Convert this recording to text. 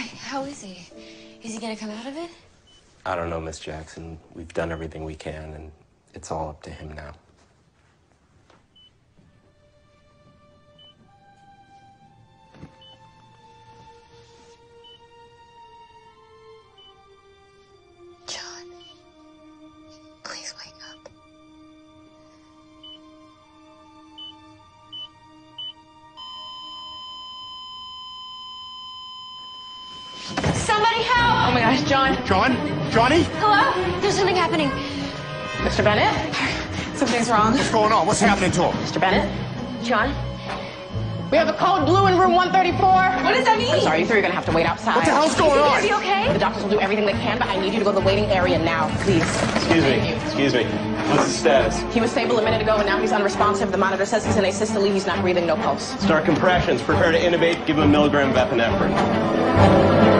How is he? Is he gonna come out of it? I don't know, Miss Jackson. We've done everything we can, and it's all up to him now. Somebody help! Oh my gosh, John. John? Johnny? Hello? There's something happening. Mr. Bennett? Something's wrong. What's going on? What's happening to him? Mr. Bennett? John? We have a code blue in room 134. What does that mean? I'm sorry, you three are gonna have to wait outside. What the hell's going on? Is he okay? The doctors will do everything they can, but I need you to go to the waiting area now, please. Excuse Thank me. you. Excuse me. What's the status? He was stable a minute ago, and now he's unresponsive. The monitor says he's in asystole. He's not breathing, no pulse. Start compressions. Prepare to intubate. Give him a milligram of epinephrine.